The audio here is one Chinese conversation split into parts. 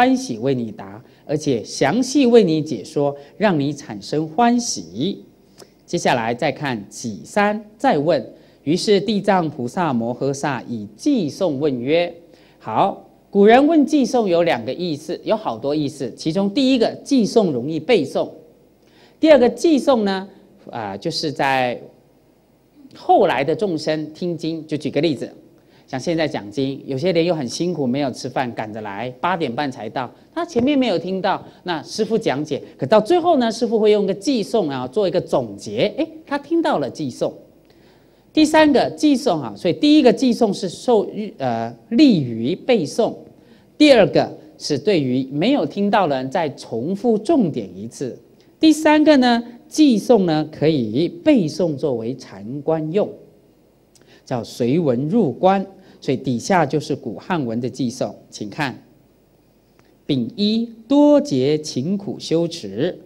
欢喜为你答，而且详细为你解说，让你产生欢喜。接下来再看己三，再问。于是地藏菩萨摩诃萨以寄送问曰：“好，古人问寄送有两个意思，有好多意思。其中第一个寄送容易背诵，第二个寄送呢，啊，就是在后来的众生听经。就举个例子，像现在讲经，有些人又很辛苦，没有吃饭，赶着来，八点半才到，他前面没有听到，那师傅讲解，可到最后呢，师傅会用个寄送啊，做一个总结，哎，他听到了寄送。”第三个寄诵啊，所以第一个寄诵是受呃利于背诵，第二个是对于没有听到的人再重复重点一次，第三个呢寄诵呢可以背诵作为禅观用，叫随文入观，所以底下就是古汉文的寄诵，请看，丙一多劫勤苦修持，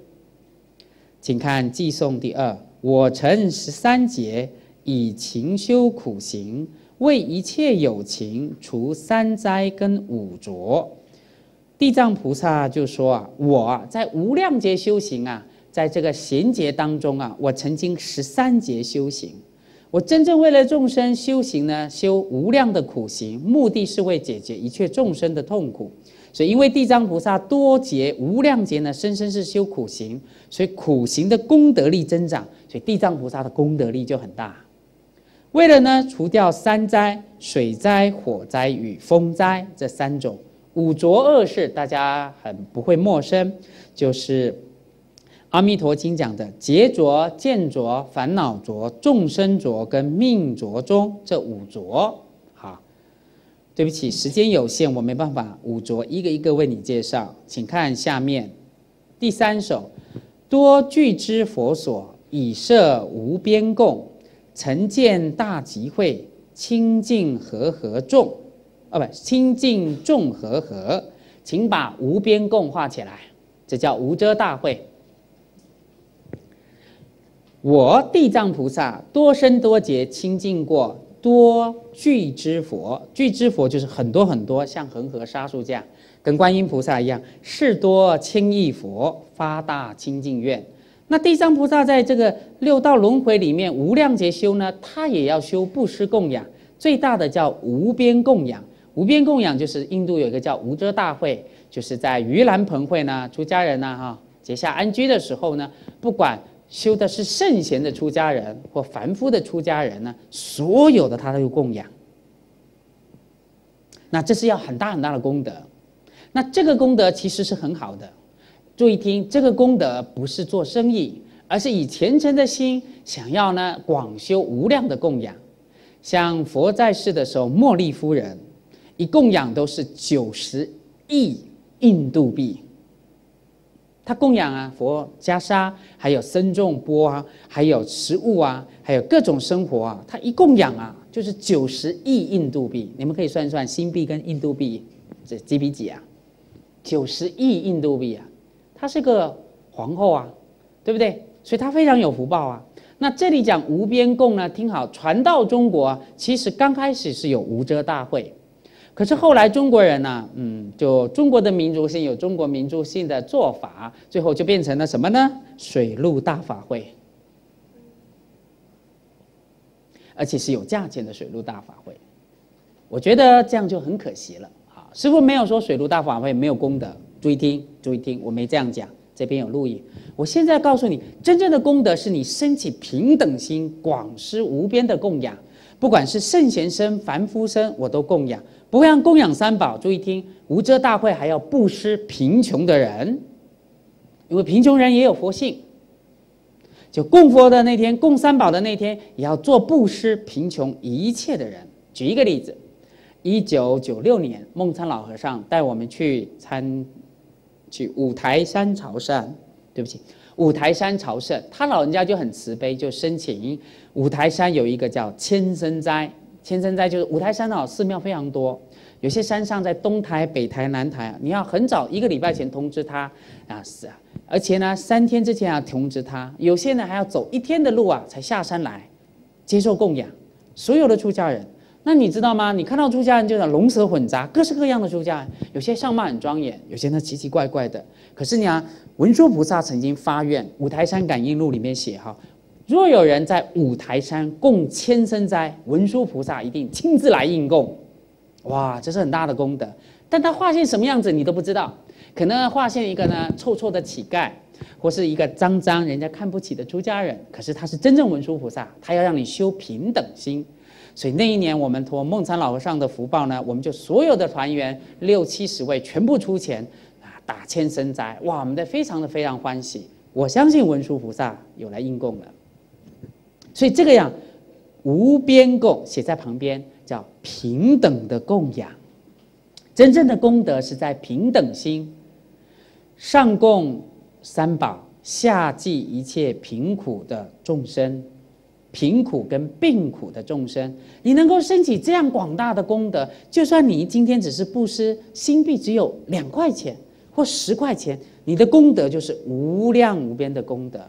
请看寄诵第二，我成十三劫。以勤修苦行，为一切有情除三灾跟五浊。地藏菩萨就说啊，我在无量劫修行啊，在这个贤劫当中啊，我曾经十三劫修行，我真正为了众生修行呢，修无量的苦行，目的是为解决一切众生的痛苦。所以，因为地藏菩萨多劫无量劫呢，生生是修苦行，所以苦行的功德力增长，所以地藏菩萨的功德力就很大。为了呢除掉三灾、水灾、火灾与风灾这三种五浊恶事，大家很不会陌生，就是《阿弥陀经》讲的劫浊、见浊、烦恼浊、众生浊跟命浊中这五浊。好，对不起，时间有限，我没办法五浊一个一个为你介绍，请看下面第三首：多具之佛所，以设无边供。曾见大集会，清净和合众，啊不，清净众和合，请把无边供画起来，这叫无遮大会。我地藏菩萨多生多劫清净过多具之佛，具之佛就是很多很多，像恒河沙数这样，跟观音菩萨一样，是多千亿佛发大清净愿。那地藏菩萨在这个六道轮回里面无量劫修呢，他也要修布施供养，最大的叫无边供养。无边供养就是印度有一个叫无遮大会，就是在盂兰盆会呢，出家人呢哈结下安居的时候呢，不管修的是圣贤的出家人或凡夫的出家人呢，所有的他都有供养。那这是要很大很大的功德，那这个功德其实是很好的。注意听，这个功德不是做生意，而是以虔诚的心，想要呢广修无量的供养。像佛在世的时候，茉莉夫人一供养都是九十亿印度币。他供养啊佛袈裟，还有僧众钵啊，还有食物啊，还有各种生活啊，他一供养啊就是九十亿印度币。你们可以算一算新币跟印度币这几比几啊？九十亿印度币啊！她是个皇后啊，对不对？所以她非常有福报啊。那这里讲无边供呢，听好，传到中国，其实刚开始是有无遮大会，可是后来中国人呢，嗯，就中国的民族性有中国民族性的做法，最后就变成了什么呢？水陆大法会，而且是有价钱的水陆大法会。我觉得这样就很可惜了啊。师傅没有说水陆大法会没有功德。注意听，注意听，我没这样讲，这边有录音。我现在告诉你，真正的功德是你升起平等心，广施无边的供养，不管是圣贤生、凡夫生，我都供养。不会让供养三宝。注意听，无遮大会还要布施贫穷的人，因为贫穷人也有佛性。就供佛的那天，供三宝的那天，也要做布施贫穷一切的人。举一个例子，一九九六年，梦参老和尚带我们去参。去五台山朝圣，对不起，五台山朝圣，他老人家就很慈悲，就申请五台山有一个叫千僧斋，千僧斋就是五台山哦，寺庙非常多，有些山上在东台、北台、南台，你要很早一个礼拜前通知他啊，是啊，而且呢，三天之前要通知他，有些呢还要走一天的路啊，才下山来接受供养，所有的出家人那你知道吗？你看到出家人就是龙蛇混杂，各式各样的出家人，有些相貌很庄严，有些呢奇奇怪怪的。可是呢，文殊菩萨曾经发愿，《五台山感应录》里面写哈，若有人在五台山供千僧斋，文殊菩萨一定亲自来应供。哇，这是很大的功德。但他化现什么样子，你都不知道。可能化现一个呢臭臭的乞丐，或是一个脏脏人家看不起的出家人。可是他是真正文殊菩萨，他要让你修平等心。所以那一年，我们托梦参老和尚的福报呢，我们就所有的团员六七十位全部出钱啊，打千僧斋，哇，我们的非常的非常欢喜。我相信文殊菩萨有来应供了。所以这个样无边供写在旁边，叫平等的供养。真正的功德是在平等心，上供三宝，下济一切贫苦的众生。贫苦跟病苦的众生，你能够升起这样广大的功德，就算你今天只是布施新币只有两块钱或十块钱，你的功德就是无量无边的功德。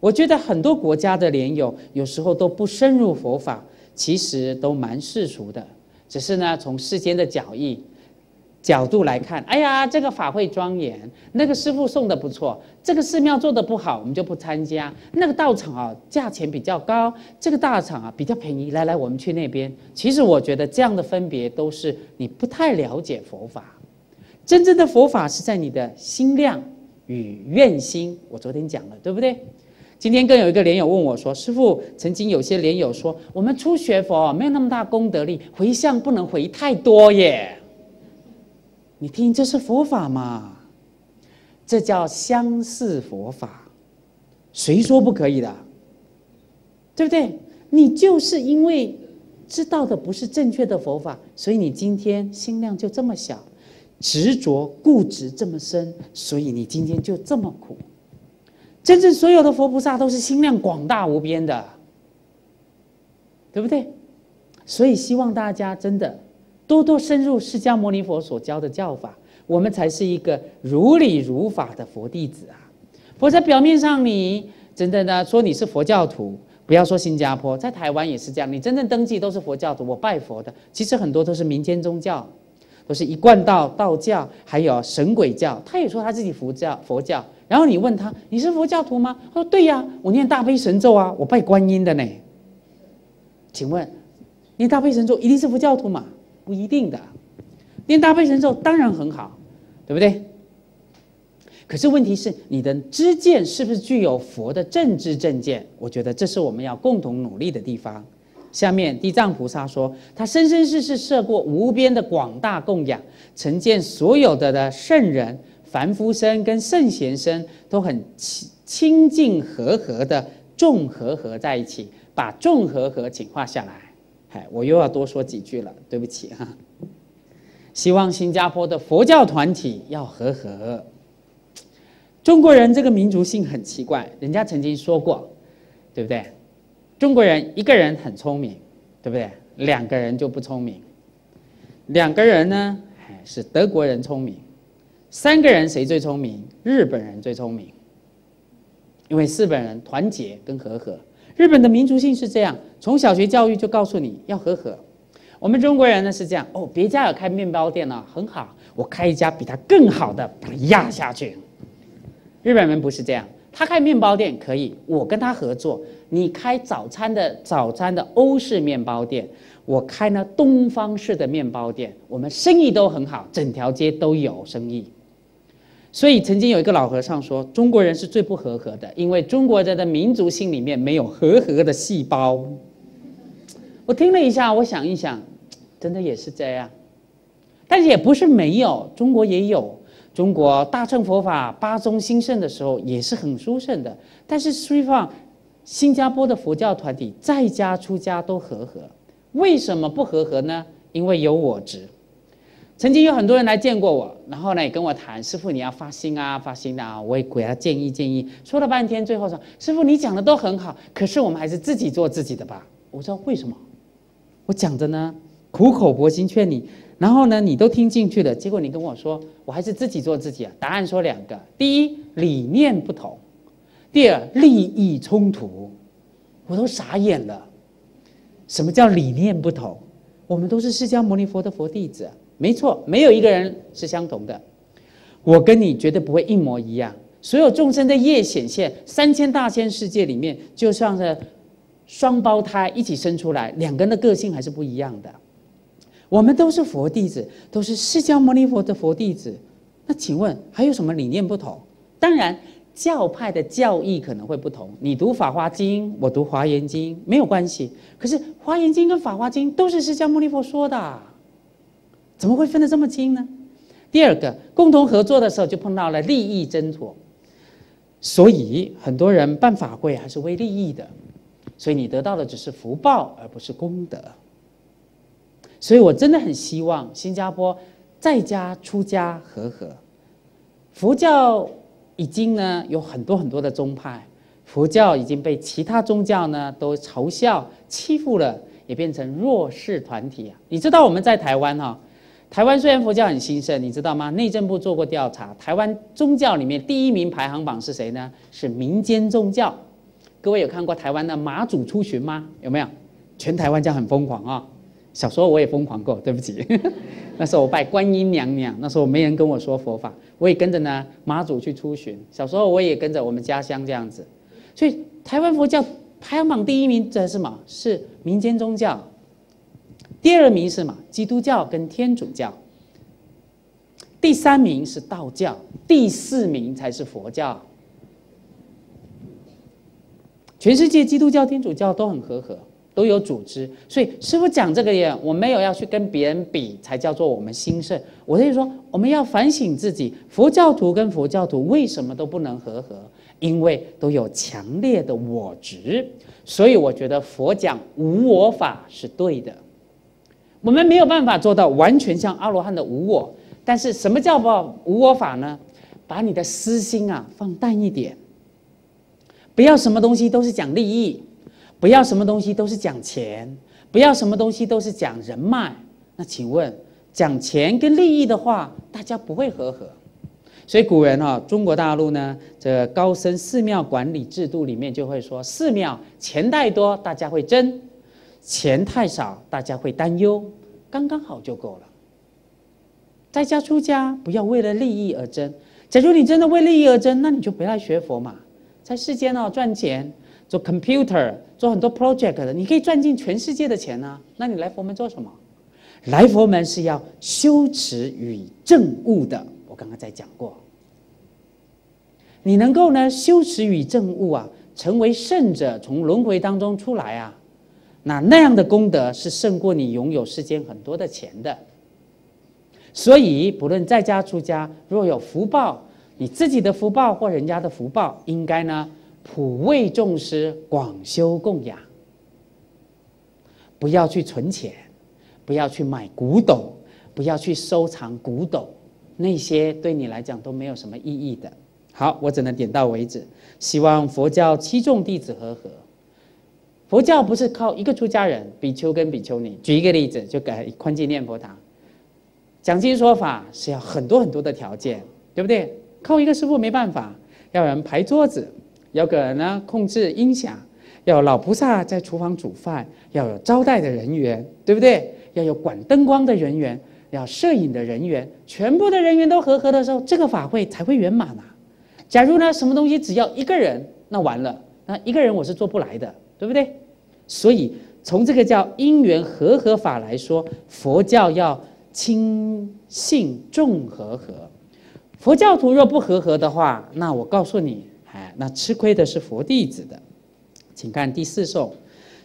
我觉得很多国家的莲友有时候都不深入佛法，其实都蛮世俗的，只是呢从世间的角意。角度来看，哎呀，这个法会庄严，那个师傅送的不错，这个寺庙做的不好，我们就不参加。那个道场啊，价钱比较高，这个大场啊比较便宜，来来，我们去那边。其实我觉得这样的分别都是你不太了解佛法。真正的佛法是在你的心量与愿心。我昨天讲了，对不对？今天更有一个莲友问我说：“师傅，曾经有些莲友说，我们初学佛没有那么大功德力，回向不能回太多耶。”你听，这是佛法嘛？这叫相似佛法，谁说不可以的？对不对？你就是因为知道的不是正确的佛法，所以你今天心量就这么小，执着固执这么深，所以你今天就这么苦。真正所有的佛菩萨都是心量广大无边的，对不对？所以希望大家真的。多多深入释迦牟尼佛所教的教法，我们才是一个如理如法的佛弟子啊！否则表面上你真的呢说你是佛教徒，不要说新加坡，在台湾也是这样，你真正登记都是佛教徒，我拜佛的，其实很多都是民间宗教，都是一贯道道教，还有神鬼教。他也说他自己佛教佛教，然后你问他你是佛教徒吗？他说对呀，我念大悲神咒啊，我拜观音的呢。请问念大悲神咒一定是佛教徒吗？不一定的，念大悲神咒当然很好，对不对？可是问题是，你的知见是不是具有佛的正知正见？我觉得这是我们要共同努力的地方。下面地藏菩萨说，他生生世世设过无边的广大供养，成见所有的的圣人、凡夫身跟圣贤身都很亲亲近和合的众和合在一起，把众和合请画下来。哎，我又要多说几句了，对不起哈。希望新加坡的佛教团体要和和。中国人这个民族性很奇怪，人家曾经说过，对不对？中国人一个人很聪明，对不对？两个人就不聪明。两个人呢，是德国人聪明。三个人谁最聪明？日本人最聪明。因为日本人团结跟和和。日本的民族性是这样，从小学教育就告诉你要和和。我们中国人呢是这样，哦，别家有开面包店呢，很好，我开一家比他更好的，把他压下去。日本人不是这样，他开面包店可以，我跟他合作，你开早餐的早餐的欧式面包店，我开呢东方式的面包店，我们生意都很好，整条街都有生意。所以曾经有一个老和尚说，中国人是最不和和的，因为中国人的民族性里面没有和和的细胞。我听了一下，我想一想，真的也是这样。但是也不是没有，中国也有。中国大乘佛法八宗兴盛的时候也是很殊胜的。但是西方、新加坡的佛教团体在家出家都和和，为什么不和和呢？因为有我执。曾经有很多人来见过我，然后呢也跟我谈，师傅你要发心啊，发心啊，我也给他建议建议，说了半天，最后说师傅你讲的都很好，可是我们还是自己做自己的吧。我说为什么？我讲的呢，苦口婆心劝你，然后呢你都听进去了，结果你跟我说我还是自己做自己啊。答案说两个，第一理念不同，第二利益冲突，我都傻眼了。什么叫理念不同？我们都是释迦牟尼佛的佛弟子，没错，没有一个人是相同的。我跟你绝对不会一模一样。所有众生的业显现，三千大千世界里面，就像是双胞胎一起生出来，两个人的个性还是不一样的。我们都是佛弟子，都是释迦牟尼佛的佛弟子。那请问还有什么理念不同？当然，教派的教义可能会不同。你读《法华经》，我读《华严经》，没有关系。可是《华严经》跟《法华经》都是释迦牟尼佛说的，怎么会分得这么清呢？第二个，共同合作的时候就碰到了利益争夺，所以很多人办法会还是为利益的，所以你得到的只是福报，而不是功德。所以我真的很希望新加坡在家出家和合。佛教已经呢有很多很多的宗派，佛教已经被其他宗教呢都嘲笑欺负了，也变成弱势团体啊！你知道我们在台湾哈？台湾虽然佛教很兴盛，你知道吗？内政部做过调查，台湾宗教里面第一名排行榜是谁呢？是民间宗教。各位有看过台湾的马祖出巡吗？有没有？全台湾这样很疯狂啊！小时候我也疯狂过，对不起，那时候我拜观音娘娘，那时候没人跟我说佛法，我也跟着呢马祖去出巡。小时候我也跟着我们家乡这样子，所以台湾佛教排行榜第一名这是什么？是民间宗教。第二名是嘛？基督教跟天主教。第三名是道教，第四名才是佛教。全世界基督教、天主教都很和和，都有组织。所以师傅讲这个也，我没有要去跟别人比，才叫做我们兴盛。我是说，我们要反省自己，佛教徒跟佛教徒为什么都不能和和？因为都有强烈的我执。所以我觉得佛讲无我法是对的。我们没有办法做到完全像阿罗汉的无我，但是什么叫做无我法呢？把你的私心啊放淡一点，不要什么东西都是讲利益，不要什么东西都是讲钱，不要什么东西都是讲人脉。那请问，讲钱跟利益的话，大家不会和和。所以古人哈，中国大陆呢，这高僧寺庙管理制度里面就会说，寺庙钱太多，大家会争。钱太少，大家会担忧，刚刚好就够了。在家出家，不要为了利益而争。假如你真的为利益而争，那你就不要学佛嘛。在世间哦，赚钱做 computer，做很多 project 的，你可以赚进全世界的钱啊。那你来佛门做什么？来佛门是要修持与证悟的。我刚刚在讲过，你能够呢修持与证悟啊，成为圣者，从轮回当中出来啊。那那样的功德是胜过你拥有世间很多的钱的，所以不论在家出家，若有福报，你自己的福报或人家的福报，应该呢普为众师，广修供养。不要去存钱，不要去买古董，不要去收藏古董，那些对你来讲都没有什么意义的。好，我只能点到为止。希望佛教七众弟子和合。佛教不是靠一个出家人，比丘跟比丘尼。举一个例子，就改宽进念佛堂，讲经说法是要很多很多的条件，对不对？靠一个师傅没办法，要有人排桌子，要个人呢控制音响，要有老菩萨在厨房煮饭，要有招待的人员，对不对？要有管灯光的人员，要摄影的人员，全部的人员都合合的时候，这个法会才会圆满啊。假如呢，什么东西只要一个人，那完了，那一个人我是做不来的。对不对？所以从这个叫因缘和合法来说，佛教要亲信众和合。佛教徒若不和合的话，那我告诉你，哎，那吃亏的是佛弟子的。请看第四颂：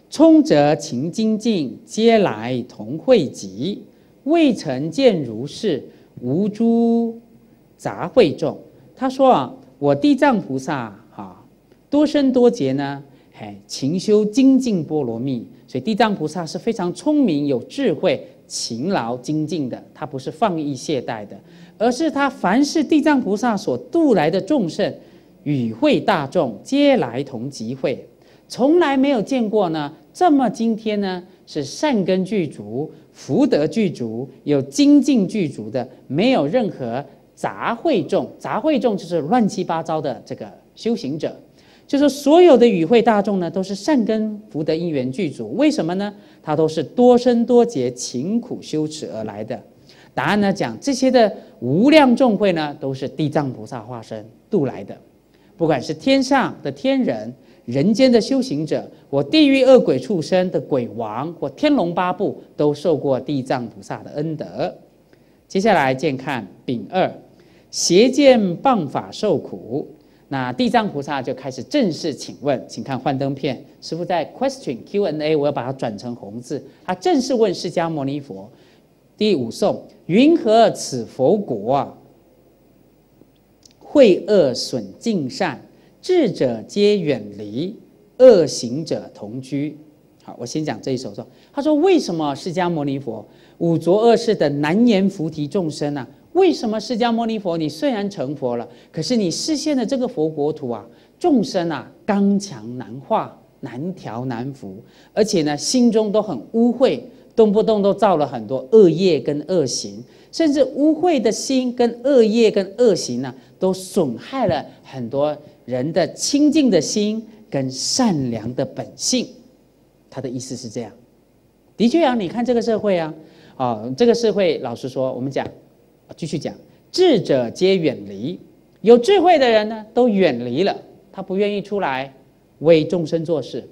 冲则勤精进，皆来同汇集。未曾见如是，无诸杂会众。他说啊，我地藏菩萨哈，多生多劫呢。哎，勤修精进波罗蜜，所以地藏菩萨是非常聪明、有智慧、勤劳精进的。他不是放逸懈怠的，而是他凡是地藏菩萨所度来的众生，与会大众皆来同集会，从来没有见过呢。这么今天呢，是善根具足、福德具足、有精进具足的，没有任何杂会众。杂会众就是乱七八糟的这个修行者。就是所有的与会大众呢，都是善根福德因缘具足。为什么呢？他都是多生多劫勤苦修持而来的。答案呢讲这些的无量众会呢，都是地藏菩萨化身度来的。不管是天上的天人、人间的修行者，或地狱恶鬼畜生的鬼王，或天龙八部，都受过地藏菩萨的恩德。接下来见看丙二，邪见谤法受苦。那地藏菩萨就开始正式请问，请看幻灯片，师傅在 question Q&A，我要把它转成红字。他正式问释迦牟尼佛，第五颂：云何此佛国啊？会恶损尽善，智者皆远离，恶行者同居。好，我先讲这一首颂。他说：为什么释迦牟尼佛五浊恶世的难言菩提众生呢？为什么释迦牟尼佛，你虽然成佛了，可是你视现的这个佛国土啊，众生啊，刚强难化，难调难服，而且呢，心中都很污秽，动不动都造了很多恶业跟恶行，甚至污秽的心跟恶业跟恶行呢，都损害了很多人的清净的心跟善良的本性。他的意思是这样，的确啊，你看这个社会啊，啊，这个社会，老实说，我们讲。继续讲，智者皆远离，有智慧的人呢，都远离了，他不愿意出来为众生做事。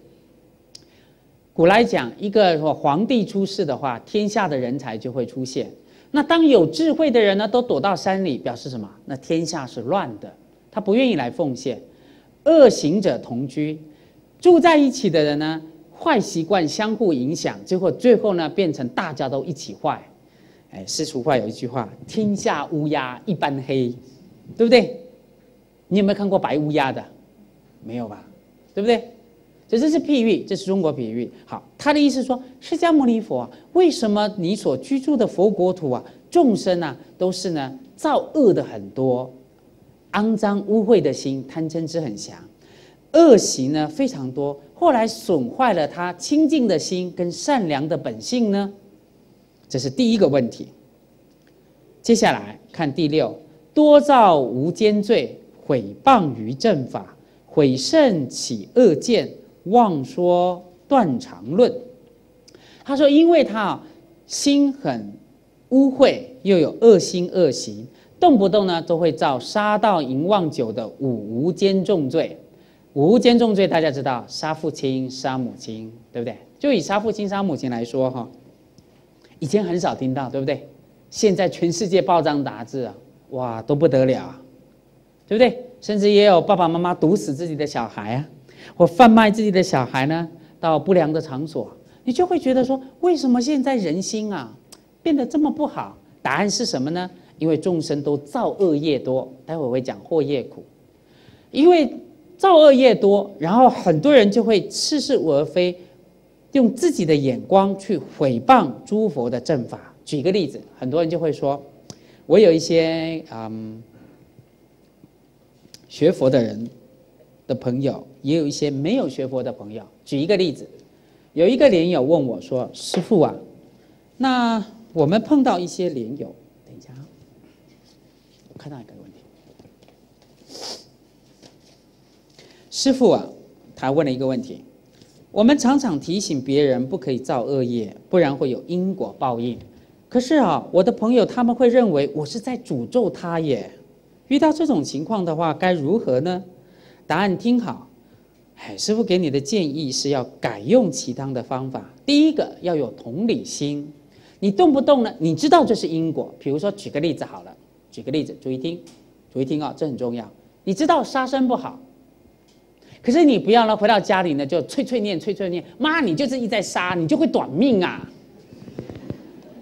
古来讲，一个皇帝出世的话，天下的人才就会出现。那当有智慧的人呢，都躲到山里，表示什么？那天下是乱的，他不愿意来奉献。恶行者同居，住在一起的人呢，坏习惯相互影响，结果最后呢，变成大家都一起坏。哎，世俗话有一句话：“天下乌鸦一般黑”，对不对？你有没有看过白乌鸦的？没有吧？对不对？这这是譬喻，这是中国比喻。好，他的意思说，释迦牟尼佛啊，为什么你所居住的佛国土啊，众生啊，都是呢造恶的很多，肮脏污秽的心，贪嗔痴很强，恶行呢非常多，后来损坏了他清净的心跟善良的本性呢？这是第一个问题。接下来看第六，多造无间罪，毁谤于正法，毁圣起恶见，妄说断常论。他说，因为他心很污秽，又有恶心恶行，动不动呢都会造杀盗淫妄酒的五无间重罪。五无间重罪，大家知道，杀父亲、杀母亲，对不对？就以杀父亲、杀母亲来说，哈。以前很少听到，对不对？现在全世界报章杂志啊，哇，都不得了，啊对不对？甚至也有爸爸妈妈毒死自己的小孩啊，或贩卖自己的小孩呢，到不良的场所，你就会觉得说，为什么现在人心啊变得这么不好？答案是什么呢？因为众生都造恶业多，待会我会讲祸业苦，因为造恶业多，然后很多人就会似是而非。用自己的眼光去毁谤诸佛的正法。举个例子，很多人就会说：“我有一些嗯学佛的人的朋友，也有一些没有学佛的朋友。”举一个例子，有一个莲友问我说：“师父啊，那我们碰到一些莲友，等一下，我看到一个问题，师父啊，他问了一个问题。”我们常常提醒别人不可以造恶业，不然会有因果报应。可是啊，我的朋友他们会认为我是在诅咒他耶。遇到这种情况的话，该如何呢？答案听好，哎，师傅给你的建议是要改用其他的方法。第一个要有同理心，你动不动呢？你知道这是因果。比如说，举个例子好了，举个例子，注意听，注意听啊，这很重要。你知道杀生不好。可是你不要呢，回到家里呢就脆脆念脆脆念，妈，你就是一再杀，你就会短命啊！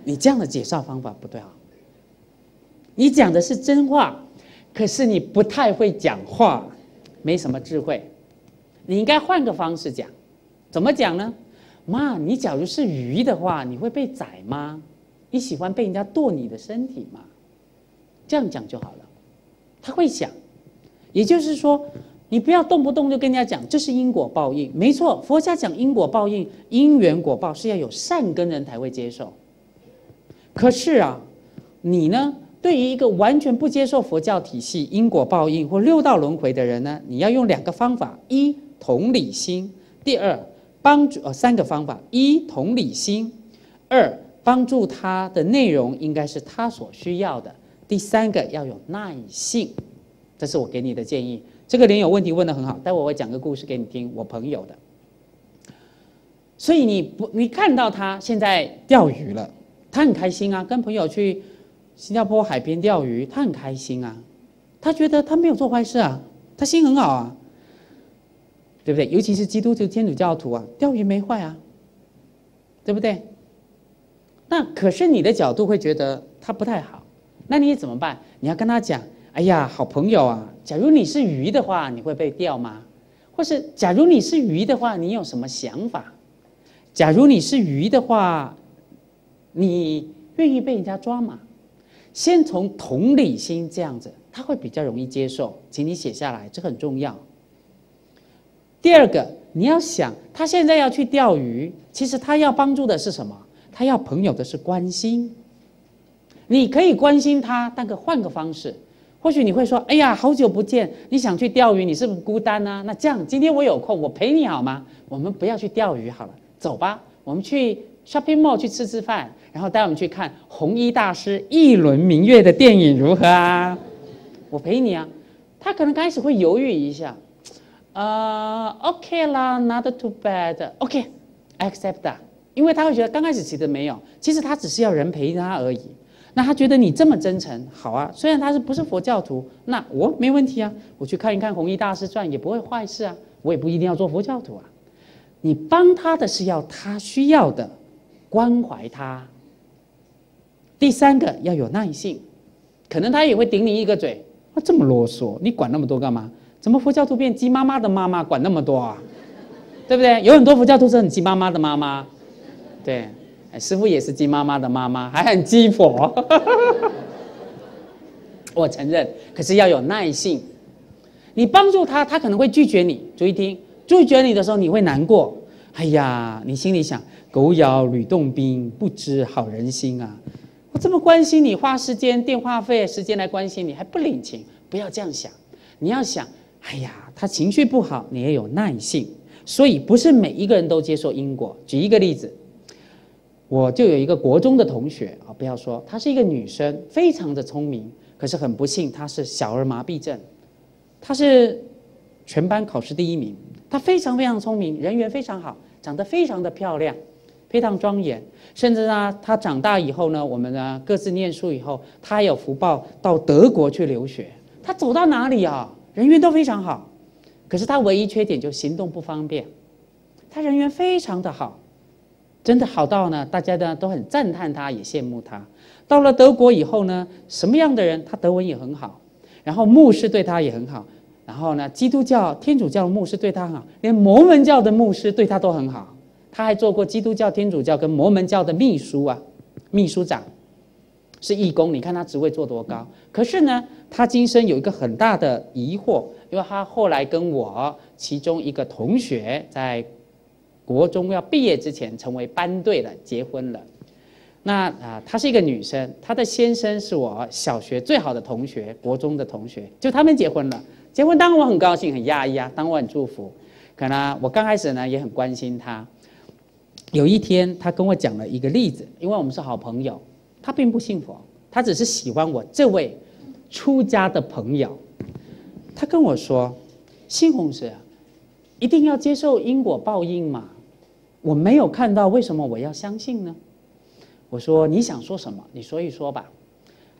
你这样的介绍方法不对啊！你讲的是真话，可是你不太会讲话，没什么智慧。你应该换个方式讲，怎么讲呢？妈，你假如是鱼的话，你会被宰吗？你喜欢被人家剁你的身体吗？这样讲就好了，他会想，也就是说。你不要动不动就跟人家讲这是因果报应，没错，佛家讲因果报应，因缘果报是要有善根人才会接受。可是啊，你呢对于一个完全不接受佛教体系、因果报应或六道轮回的人呢，你要用两个方法：一同理心，第二帮助呃三个方法：一同理心，二帮助他的内容应该是他所需要的，第三个要有耐性。这是我给你的建议。这个连有问题问的很好，待会我会讲个故事给你听，我朋友的。所以你不，你看到他现在钓鱼了，他很开心啊，跟朋友去。新加坡海边钓鱼，他很开心啊，他觉得他没有做坏事啊，他心很好啊，对不对？尤其是基督徒、天主教徒啊，钓鱼没坏啊，对不对？那可是你的角度会觉得他不太好，那你怎么办？你要跟他讲：哎呀，好朋友啊，假如你是鱼的话，你会被钓吗？或是假如你是鱼的话，你有什么想法？假如你是鱼的话，你愿意被人家抓吗？先从同理心这样子，他会比较容易接受，请你写下来，这很重要。第二个，你要想他现在要去钓鱼，其实他要帮助的是什么？他要朋友的是关心。你可以关心他，但可换个方式。或许你会说：“哎呀，好久不见，你想去钓鱼，你是不是孤单呢？”那这样，今天我有空，我陪你好吗？我们不要去钓鱼好了，走吧，我们去 shopping mall 去吃吃饭。然后带我们去看红衣大师一轮明月的电影如何啊？我陪你啊。他可能开始会犹豫一下，呃，OK 啦，Not too bad，OK，accept that。因为他会觉得刚开始其实没有，其实他只是要人陪他而已。那他觉得你这么真诚，好啊。虽然他是不是佛教徒，那我没问题啊。我去看一看弘一大师传也不会坏事啊。我也不一定要做佛教徒啊。你帮他的是要他需要的，关怀他。第三个要有耐性，可能他也会顶你一个嘴，啊，这么啰嗦，你管那么多干嘛？怎么佛教徒变鸡妈妈的妈妈管那么多啊？对不对？有很多佛教徒是很鸡妈妈的妈妈，对，师傅也是鸡妈妈的妈妈，还很鸡婆。我承认，可是要有耐性。你帮助他，他可能会拒绝你。注意听，拒绝你的时候，你会难过。哎呀，你心里想，狗咬吕洞宾，不知好人心啊。我这么关心你，花时间、电话费、时间来关心你，还不领情？不要这样想，你要想，哎呀，他情绪不好，你也有耐性。所以不是每一个人都接受因果。举一个例子，我就有一个国中的同学啊，不要说她是一个女生，非常的聪明，可是很不幸，她是小儿麻痹症。她是全班考试第一名，她非常非常聪明，人缘非常好，长得非常的漂亮。非常庄严，甚至呢，他长大以后呢，我们呢各自念书以后，他还有福报到德国去留学。他走到哪里啊，人缘都非常好。可是他唯一缺点就行动不方便。他人缘非常的好，真的好到呢，大家呢都很赞叹他，也羡慕他。到了德国以后呢，什么样的人，他德文也很好，然后牧师对他也很好，然后呢，基督教、天主教的牧师对他好，连摩门教的牧师对他都很好。他还做过基督教、天主教跟摩门教的秘书啊，秘书长是义工。你看他职位做多高？可是呢，他今生有一个很大的疑惑，因为他后来跟我其中一个同学在国中要毕业之前成为班队了，结婚了。那啊，她是一个女生，她的先生是我小学最好的同学，国中的同学，就他们结婚了。结婚当然我很高兴，很压抑啊，当我很祝福。可能我刚开始呢也很关心她。有一天，他跟我讲了一个例子，因为我们是好朋友，他并不信佛，他只是喜欢我这位出家的朋友。他跟我说：“西红师，一定要接受因果报应嘛？我没有看到，为什么我要相信呢？”我说：“你想说什么？你说一说吧。”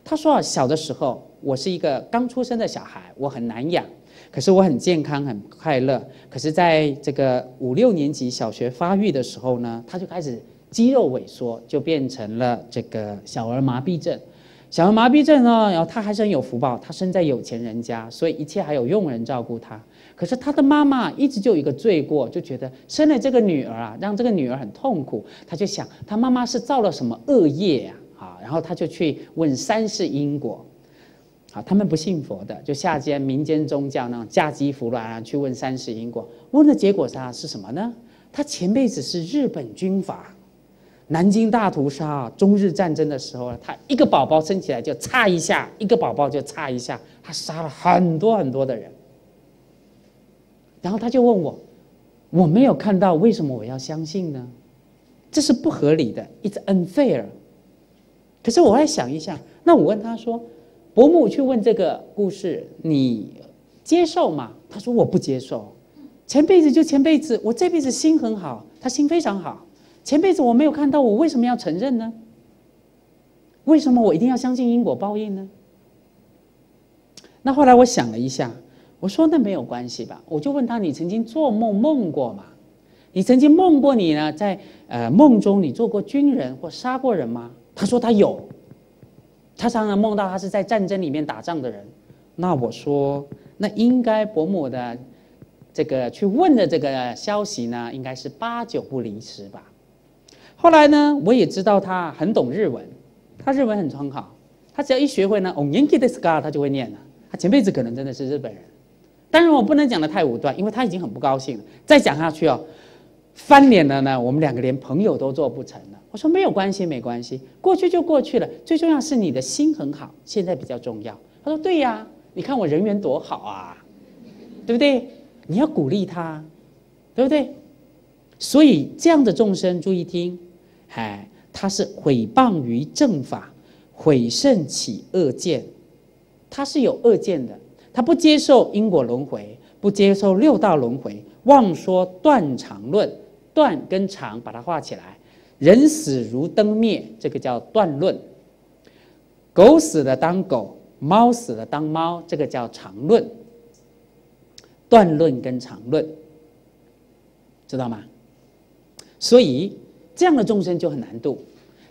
他说：“啊，小的时候，我是一个刚出生的小孩，我很难养。”可是我很健康，很快乐。可是在这个五六年级小学发育的时候呢，他就开始肌肉萎缩，就变成了这个小儿麻痹症。小儿麻痹症呢，然后他还是很有福报，他生在有钱人家，所以一切还有佣人照顾他。可是他的妈妈一直就有一个罪过，就觉得生了这个女儿啊，让这个女儿很痛苦。他就想，他妈妈是造了什么恶业呀？啊，然后他就去问三世因果。好，他们不信佛的，就下间民间宗教那种嫁鸡服卵啊，去问三世因果。问的结果是是什么呢？他前辈子是日本军阀，南京大屠杀、中日战争的时候，他一个宝宝生起来就差一下，一个宝宝就差一下，他杀了很多很多的人。然后他就问我，我没有看到，为什么我要相信呢？这是不合理的，it's unfair。可是我在想一下，那我问他说，伯母去问这个故事，你接受吗？他说我不接受，前辈子就前辈子，我这辈子心很好，他心非常好。前辈子我没有看到，我为什么要承认呢？为什么我一定要相信因果报应呢？那后来我想了一下，我说那没有关系吧。我就问他：你曾经做梦梦过吗？你曾经梦过你呢？在呃梦中你做过军人或杀过人吗？他说他有，他常常梦到他是在战争里面打仗的人。那我说那应该伯母的这个去问的这个消息呢，应该是八九不离十吧。后来呢，我也知道他很懂日文，他日文很很好，他只要一学会呢 o n y a n k i deska 他就会念了。他前辈子可能真的是日本人，当然我不能讲的太武断，因为他已经很不高兴了。再讲下去哦，翻脸了呢，我们两个连朋友都做不成了。我说没有关系，没关系，过去就过去了。最重要是你的心很好，现在比较重要。他说对呀，你看我人缘多好啊，对不对？你要鼓励他，对不对？所以这样的众生，注意听。哎，他是毁谤于正法，毁圣起恶见，他是有恶见的，他不接受因果轮回，不接受六道轮回，妄说断常论，断跟常把它画起来，人死如灯灭，这个叫断论；狗死了当狗，猫死了当猫，这个叫常论。断论跟常论，知道吗？所以。这样的众生就很难度，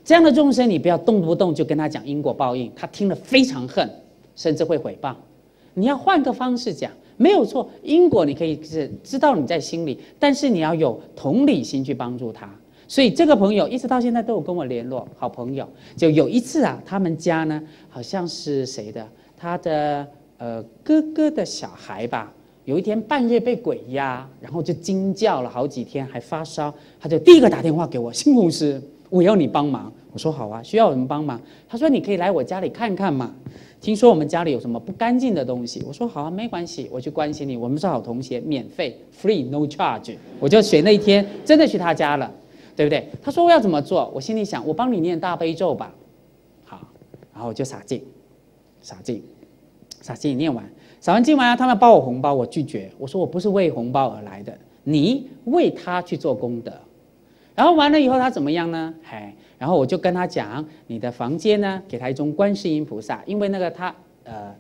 这样的众生你不要动不动就跟他讲因果报应，他听了非常恨，甚至会毁谤。你要换个方式讲，没有错，因果你可以是知道你在心里，但是你要有同理心去帮助他。所以这个朋友一直到现在都有跟我联络，好朋友。就有一次啊，他们家呢好像是谁的，他的呃哥哥的小孩吧。有一天半夜被鬼压，然后就惊叫了好几天，还发烧。他就第一个打电话给我，新公司，我要你帮忙。我说好啊，需要我们帮忙。他说你可以来我家里看看嘛，听说我们家里有什么不干净的东西。我说好啊，没关系，我去关心你。我们是好同学，免费，free no charge。我就选那一天真的去他家了，对不对？他说我要怎么做？我心里想，我帮你念大悲咒吧。好，然后我就洒劲，洒劲，洒劲，念完。扫完经完了，他们包我红包，我拒绝。我说我不是为红包而来的，你为他去做功德。然后完了以后，他怎么样呢？嗨，然后我就跟他讲，你的房间呢，给他一尊观世音菩萨，因为那个他呃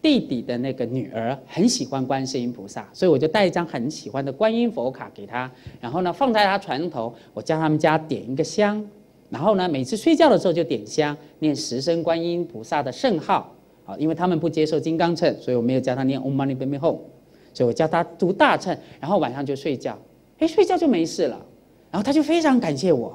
弟弟的那个女儿很喜欢观世音菩萨，所以我就带一张很喜欢的观音佛卡给他。然后呢，放在他床头，我叫他们家点一个香，然后呢，每次睡觉的时候就点香，念十声观音菩萨的圣号。好，因为他们不接受金刚秤，所以我没有教他念 Om Mani Padme Hum，所以我教他读大乘，然后晚上就睡觉，哎，睡觉就没事了，然后他就非常感谢我。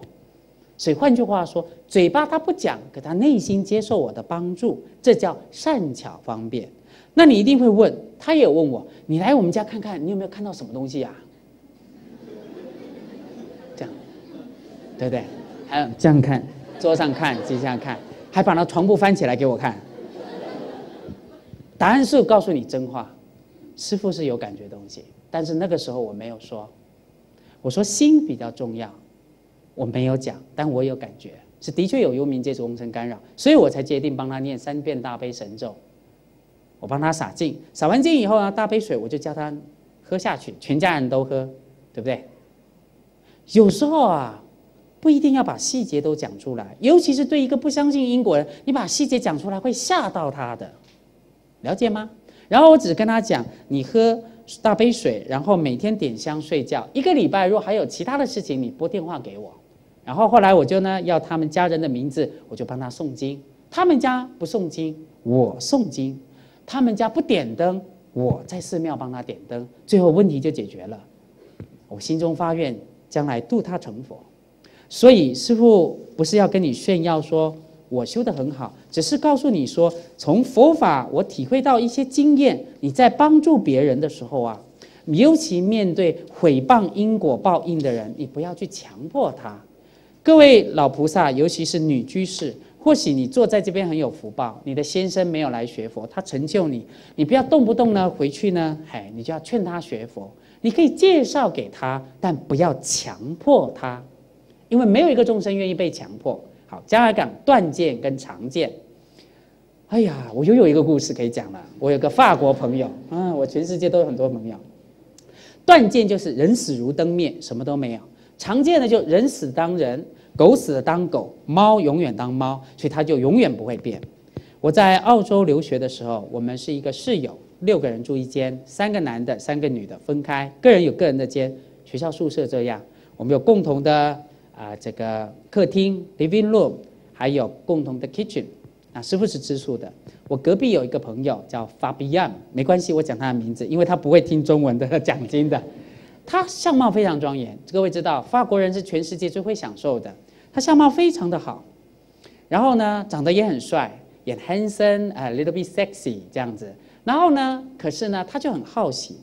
所以换句话说，嘴巴他不讲，可他内心接受我的帮助，这叫善巧方便。那你一定会问，他也问我，你来我们家看看，你有没有看到什么东西啊？这样，对不对？还有这样看，桌上看，机上看，还把那床铺翻起来给我看。答案是告诉你真话，师傅是有感觉东西，但是那个时候我没有说，我说心比较重要，我没有讲，但我有感觉，是的确有幽冥界是红尘干扰，所以我才决定帮他念三遍大悲神咒，我帮他洒净，洒完净以后呢，大杯水我就叫他喝下去，全家人都喝，对不对？有时候啊，不一定要把细节都讲出来，尤其是对一个不相信因果人，你把细节讲出来会吓到他的。了解吗？然后我只跟他讲，你喝大杯水，然后每天点香睡觉。一个礼拜，如果还有其他的事情，你拨电话给我。然后后来我就呢要他们家人的名字，我就帮他诵经。他们家不诵经，我诵经；他们家不点灯，我在寺庙帮他点灯。最后问题就解决了。我心中发愿，将来度他成佛。所以师父不是要跟你炫耀说。我修得很好，只是告诉你说，从佛法我体会到一些经验。你在帮助别人的时候啊，尤其面对毁谤因果报应的人，你不要去强迫他，各位老菩萨，尤其是女居士，或许你坐在这边很有福报，你的先生没有来学佛，他成就你，你不要动不动呢回去呢，哎，你就要劝他学佛。你可以介绍给他，但不要强迫他，因为没有一个众生愿意被强迫。好，将来讲断剑跟长剑。哎呀，我又有一个故事可以讲了。我有个法国朋友，嗯，我全世界都有很多朋友。断剑就是人死如灯灭，什么都没有。常见的就人死当人，狗死了当狗，猫永远当猫，所以它就永远不会变。我在澳洲留学的时候，我们是一个室友，六个人住一间，三个男的，三个女的分开，个人有个人的间，学校宿舍这样。我们有共同的啊这个客厅 living room，还有共同的 kitchen，啊师傅是吃素的。我隔壁有一个朋友叫 Fabian，没关系，我讲他的名字，因为他不会听中文的讲经的。他相貌非常庄严，各位知道，法国人是全世界最会享受的。他相貌非常的好，然后呢，长得也很帅，也 handsome，啊，little bit sexy 这样子。然后呢，可是呢，他就很好奇，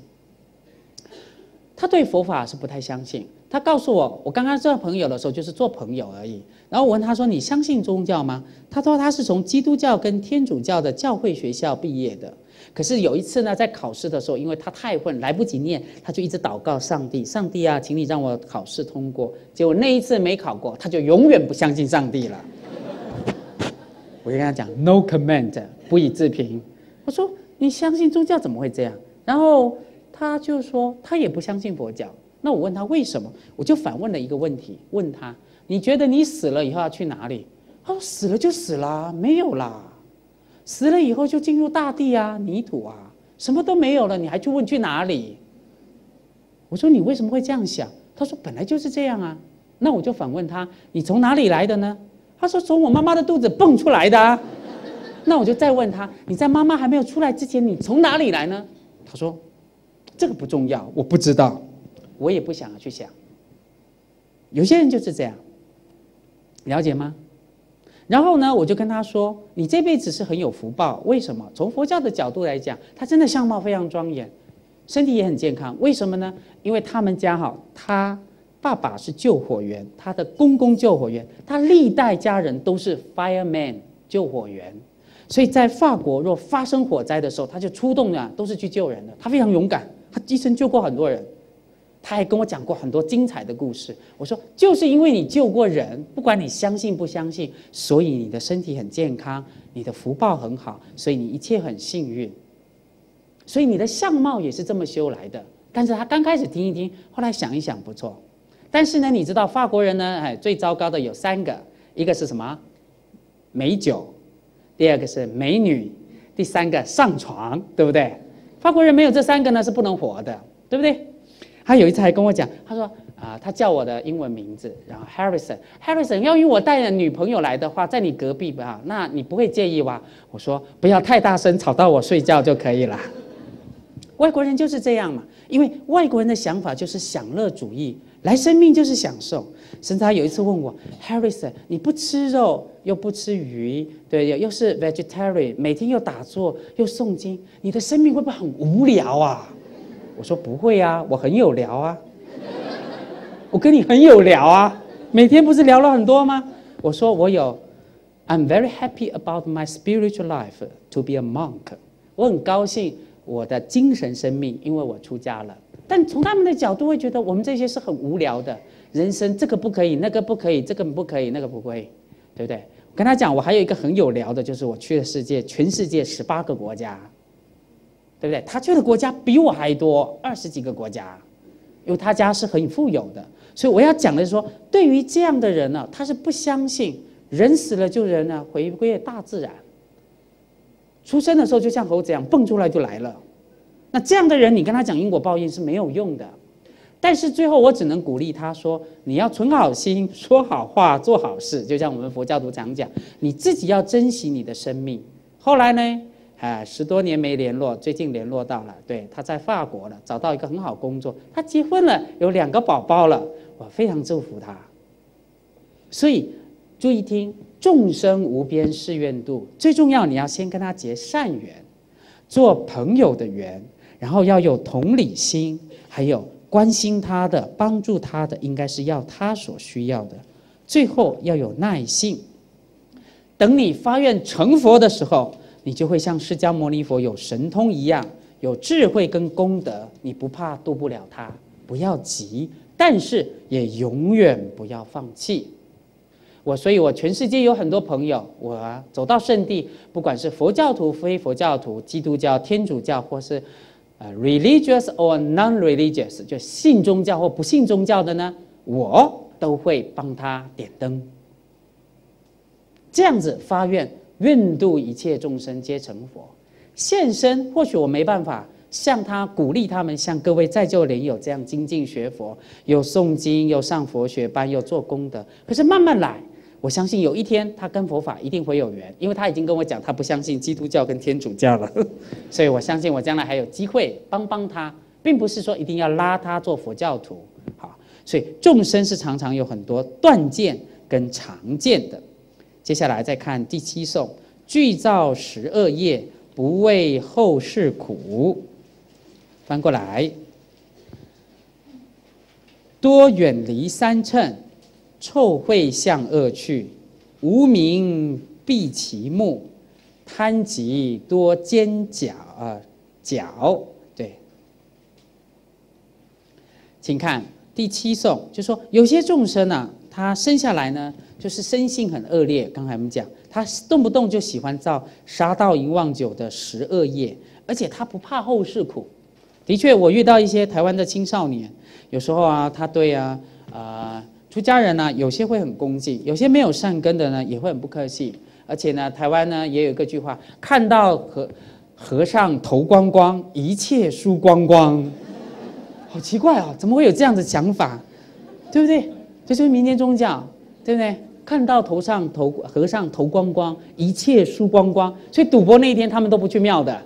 他对佛法是不太相信。他告诉我，我刚刚做朋友的时候就是做朋友而已。然后我问他说：“你相信宗教吗？”他说他是从基督教跟天主教的教会学校毕业的。可是有一次呢，在考试的时候，因为他太混，来不及念，他就一直祷告上帝：“上帝啊，请你让我考试通过。”结果那一次没考过，他就永远不相信上帝了。我就跟他讲：“No comment，不予置评。”我说：“你相信宗教怎么会这样？”然后他就说：“他也不相信佛教。”那我问他为什么？我就反问了一个问题：问他：“你觉得你死了以后要去哪里？”他说：“死了就死了，没有啦。”死了以后就进入大地啊，泥土啊，什么都没有了，你还去问去哪里？我说你为什么会这样想？他说本来就是这样啊。那我就反问他，你从哪里来的呢？他说从我妈妈的肚子蹦出来的。啊。那我就再问他，你在妈妈还没有出来之前，你从哪里来呢？他说这个不重要，我不知道，我也不想要去想。有些人就是这样，了解吗？然后呢，我就跟他说：“你这辈子是很有福报，为什么？从佛教的角度来讲，他真的相貌非常庄严，身体也很健康。为什么呢？因为他们家哈，他爸爸是救火员，他的公公救火员，他历代家人都是 fireman 救火员，所以在法国若发生火灾的时候，他就出动了，都是去救人的。他非常勇敢，他一生救过很多人。”他还跟我讲过很多精彩的故事。我说，就是因为你救过人，不管你相信不相信，所以你的身体很健康，你的福报很好，所以你一切很幸运。所以你的相貌也是这么修来的。但是他刚开始听一听，后来想一想，不错。但是呢，你知道法国人呢，哎，最糟糕的有三个，一个是什么？美酒，第二个是美女，第三个上床，对不对？法国人没有这三个呢，是不能活的，对不对？他有一次还跟我讲，他说啊，他叫我的英文名字，然后 Harrison，Harrison，要因为我带着女朋友来的话，在你隔壁吧，那你不会介意吧？我说不要太大声，吵到我睡觉就可以了。外国人就是这样嘛，因为外国人的想法就是享乐主义，来生命就是享受。甚至他有一次问我，Harrison，你不吃肉又不吃鱼，对，又是 vegetarian，每天又打坐又诵经，你的生命会不会很无聊啊？我说不会啊，我很有聊啊，我跟你很有聊啊，每天不是聊了很多吗？我说我有，I'm very happy about my spiritual life to be a monk。我很高兴我的精神生命，因为我出家了。但从他们的角度会觉得我们这些是很无聊的，人生这个不可以，那个不可以，这个不可以，那个不可以，对不对？我跟他讲，我还有一个很有聊的，就是我去了世界，全世界十八个国家。对不对？他去的国家比我还多，二十几个国家，因为他家是很富有的。所以我要讲的是说，对于这样的人呢，他是不相信人死了就人呢回归大自然，出生的时候就像猴子一样蹦出来就来了。那这样的人，你跟他讲因果报应是没有用的。但是最后我只能鼓励他说：你要存好心，说好话，做好事。就像我们佛教徒常讲，你自己要珍惜你的生命。后来呢？哎，十多年没联络，最近联络到了。对，他在法国了，找到一个很好工作，他结婚了，有两个宝宝了，我非常祝福他。所以注意听，众生无边誓愿度，最重要你要先跟他结善缘，做朋友的缘，然后要有同理心，还有关心他的、帮助他的，应该是要他所需要的。最后要有耐性。等你发愿成佛的时候，你就会像释迦牟尼佛有神通一样，有智慧跟功德，你不怕渡不了他，不要急，但是也永远不要放弃。我所以，我全世界有很多朋友，我走到圣地，不管是佛教徒、非佛教徒、基督教、天主教，或是呃 religious or non-religious，就信宗教或不信宗教的呢，我都会帮他点灯。这样子发愿，愿度一切众生皆成佛，现身。或许我没办法向他鼓励他们，像各位在座莲有这样精进学佛，有诵经，有上佛学班，有做功德。可是慢慢来。我相信有一天他跟佛法一定会有缘，因为他已经跟我讲他不相信基督教跟天主教了，所以我相信我将来还有机会帮帮他，并不是说一定要拉他做佛教徒。好，所以众生是常常有很多断见跟常见的。接下来再看第七颂：具造十二业，不为后世苦。翻过来，多远离三乘。臭秽向恶去，无名闭其目，贪疾多尖角啊角对，请看第七颂，就说有些众生呢，他生下来呢，就是生性很恶劣。刚才我们讲，他动不动就喜欢造杀盗淫妄酒的十恶业，而且他不怕后世苦。的确，我遇到一些台湾的青少年，有时候啊，他对啊啊。出家人呢，有些会很恭敬，有些没有善根的呢，也会很不客气。而且呢，台湾呢也有一个句话：看到和和尚头光光，一切输光光。好奇怪哦，怎么会有这样的想法？对不对？这就是民间宗教，对不对？看到头上头和尚头光光，一切输光光。所以赌博那一天，他们都不去庙的，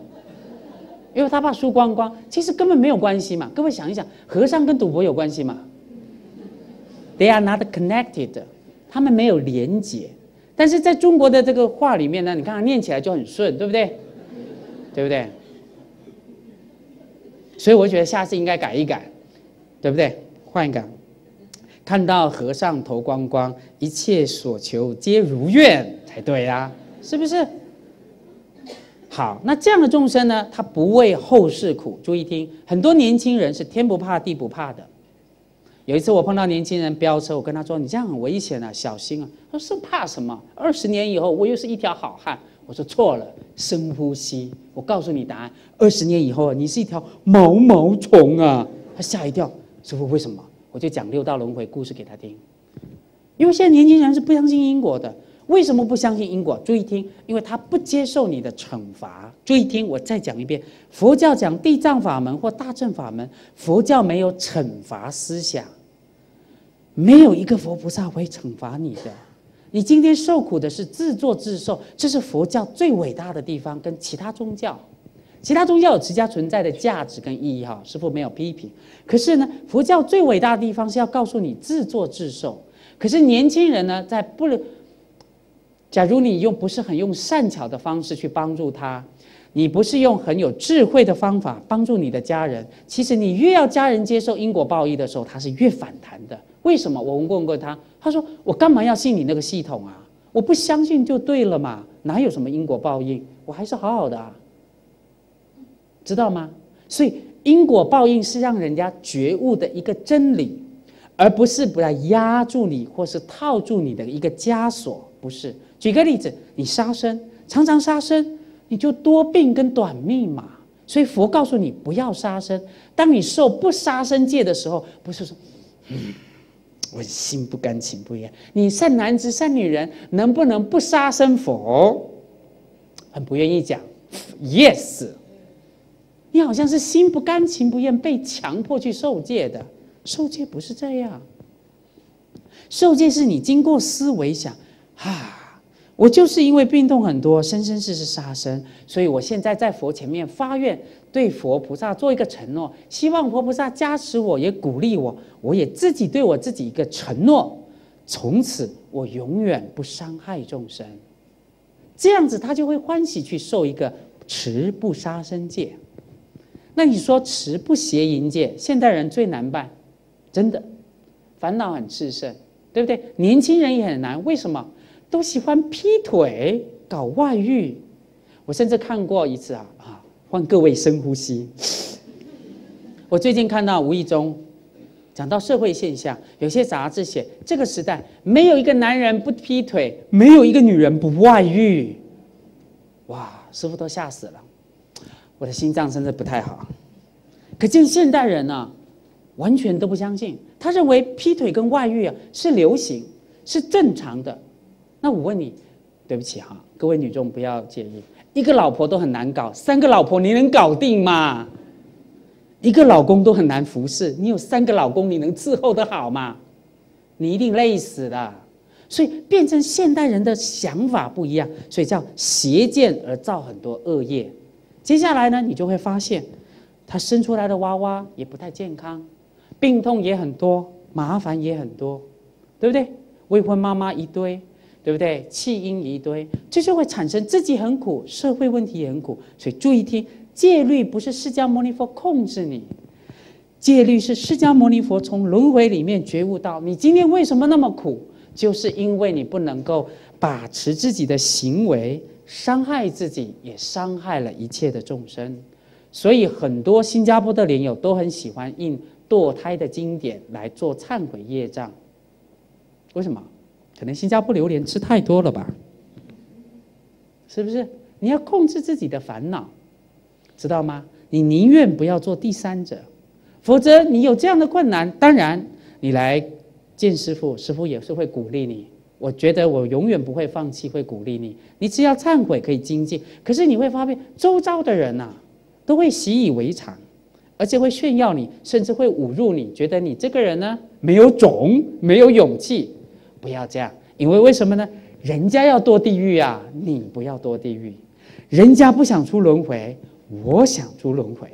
因为他怕输光光。其实根本没有关系嘛。各位想一想，和尚跟赌博有关系吗？They are not connected，他们没有连结，但是在中国的这个话里面呢，你看看念起来就很顺，对不对？对不对？所以我觉得下次应该改一改，对不对？换一个，看到和尚头光光，一切所求皆如愿才对呀，是不是？好，那这样的众生呢，他不为后世苦。注意听，很多年轻人是天不怕地不怕的。有一次我碰到年轻人飙车，我跟他说：“你这样很危险啊，小心啊！”他说：“怕什么？二十年以后我又是一条好汉。”我说：“错了，深呼吸。我告诉你答案：二十年以后你是一条毛毛虫啊！”他吓一跳，师傅为什么？我就讲六道轮回故事给他听。因为现在年轻人是不相信因果的。为什么不相信因果？注意听，因为他不接受你的惩罚。注意听，我再讲一遍：佛教讲地藏法门或大正法门，佛教没有惩罚思想，没有一个佛菩萨会惩罚你的。你今天受苦的是自作自受，这是佛教最伟大的地方。跟其他宗教，其他宗教有持家存在的价值跟意义哈，师父没有批评。可是呢，佛教最伟大的地方是要告诉你自作自受。可是年轻人呢，在不能。假如你用不是很用善巧的方式去帮助他，你不是用很有智慧的方法帮助你的家人，其实你越要家人接受因果报应的时候，他是越反弹的。为什么？我问过他，他说：“我干嘛要信你那个系统啊？我不相信就对了嘛，哪有什么因果报应？我还是好好的啊，知道吗？所以因果报应是让人家觉悟的一个真理，而不是不要压住你或是套住你的一个枷锁，不是。”举个例子，你杀生，常常杀生，你就多病跟短命嘛。所以佛告诉你不要杀生。当你受不杀生戒的时候，不是说，嗯，我心不甘情不愿。你善男子善女人，能不能不杀生？佛很不愿意讲，yes。你好像是心不甘情不愿被强迫去受戒的，受戒不是这样。受戒是你经过思维想，啊。我就是因为病痛很多，生生世世杀生，所以我现在在佛前面发愿，对佛菩萨做一个承诺，希望佛菩萨加持我，也鼓励我，我也自己对我自己一个承诺，从此我永远不伤害众生，这样子他就会欢喜去受一个持不杀生戒。那你说持不邪淫戒，现代人最难办，真的烦恼很炽盛，对不对？年轻人也很难，为什么？都喜欢劈腿、搞外遇。我甚至看过一次啊啊！换各位深呼吸。我最近看到无意中讲到社会现象，有些杂志写这个时代没有一个男人不劈腿，没有一个女人不外遇。哇，师傅都吓死了，我的心脏真的不太好。可见现代人呢，完全都不相信，他认为劈腿跟外遇啊是流行，是正常的。那我问你，对不起哈，各位女众不要介意，一个老婆都很难搞，三个老婆你能搞定吗？一个老公都很难服侍，你有三个老公，你能伺候得好吗？你一定累死的。所以变成现代人的想法不一样，所以叫邪见而造很多恶业。接下来呢，你就会发现，他生出来的娃娃也不太健康，病痛也很多，麻烦也很多，对不对？未婚妈妈一堆，对不对？弃婴一堆，这就会产生自己很苦，社会问题也很苦。所以注意听，戒律不是释迦牟尼佛控制你，戒律是释迦牟尼佛从轮回里面觉悟到，你今天为什么那么苦？就是因为你不能够把持自己的行为，伤害自己，也伤害了一切的众生。所以很多新加坡的莲友都很喜欢印堕胎的经典来做忏悔业障。为什么？可能新加坡榴莲吃太多了吧？是不是？你要控制自己的烦恼，知道吗？你宁愿不要做第三者，否则你有这样的困难，当然你来。见师傅，师傅也是会鼓励你。我觉得我永远不会放弃，会鼓励你。你只要忏悔，可以精进。可是你会发现，周遭的人呐，都会习以为常，而且会炫耀你，甚至会侮辱你，觉得你这个人呢没有种，没有勇气。不要这样，因为为什么呢？人家要堕地狱啊，你不要堕地狱。人家不想出轮回，我想出轮回。